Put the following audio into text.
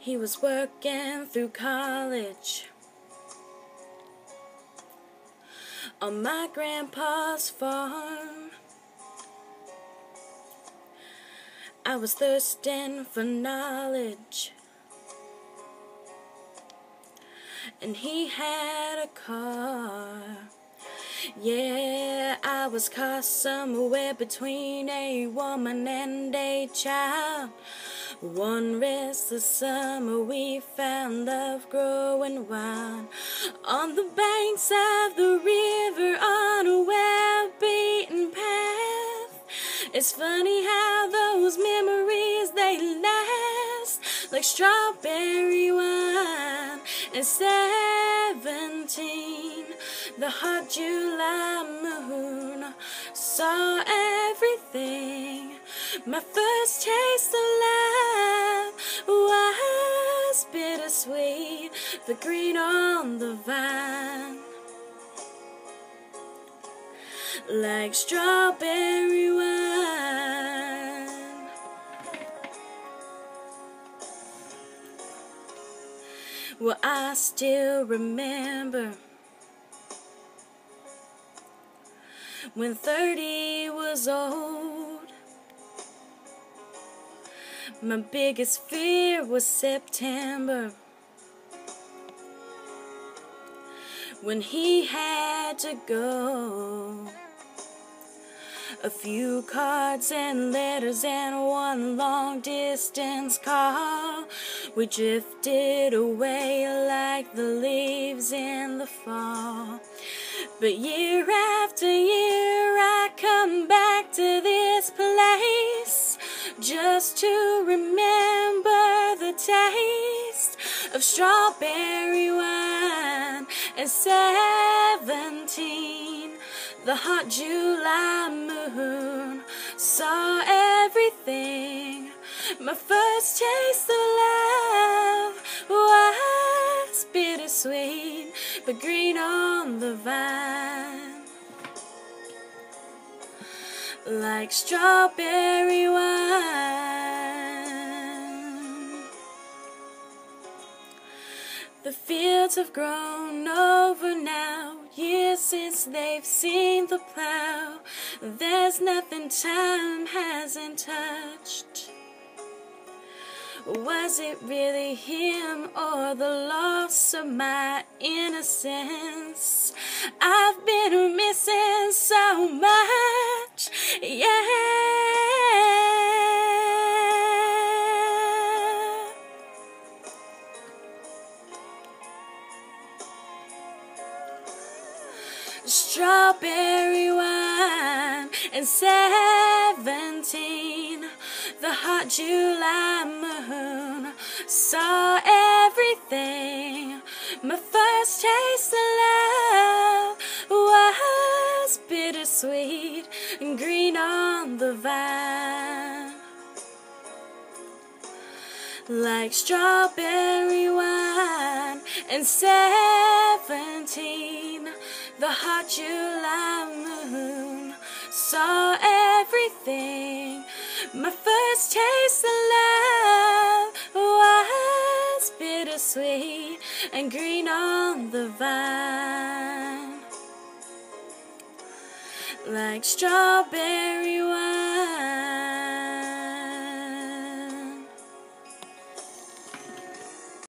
He was working through college on my grandpa's farm. I was thirsting for knowledge, and he had a car. Yeah, I was caught somewhere between a woman and a child. One restless summer we found love growing wild on the banks of the river on a well-beaten path. It's funny how those memories they last like strawberry wine and seventeen. The hot July moon saw everything. My first taste of love bittersweet, the green on the vine, like strawberry wine. Well, I still remember when 30 was old. My biggest fear was September when he had to go. A few cards and letters and one long distance call. We drifted away like the leaves in the fall. But year after year, I come back to this just to remember the taste of strawberry wine and seventeen. The hot July moon saw everything. My first taste of love was bittersweet, but green on the vine, like strawberry wine. The fields have grown over now, years since they've seen the plow. There's nothing time hasn't touched. Was it really him or the loss of my innocence? I've been missing so much, yeah. Strawberry wine and seventeen. The hot July moon saw everything. My first taste of love was bittersweet and green on the vine, like strawberry wine and seventeen. The hot July moon saw everything. My first taste of love was bittersweet and green on the vine, like strawberry.